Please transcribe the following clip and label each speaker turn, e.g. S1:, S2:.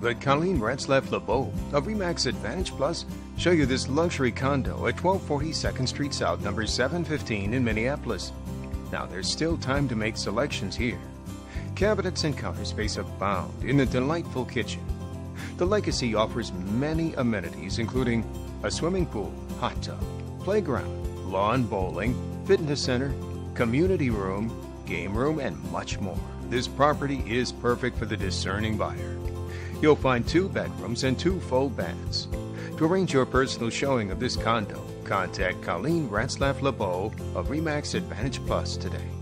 S1: Let Colleen Ratzlaff LaBeau of Remax Advantage Plus show you this luxury condo at 1240 2nd Street South, number 715 in Minneapolis. Now, there's still time to make selections here. Cabinets and counter space abound in a delightful kitchen. The Legacy offers many amenities, including a swimming pool, hot tub, playground, lawn bowling, fitness center, community room, game room, and much more. This property is perfect for the discerning buyer. You'll find two bedrooms and two full baths. To arrange your personal showing of this condo, contact Colleen Ratzlaff LaBeau of Remax Advantage Plus today.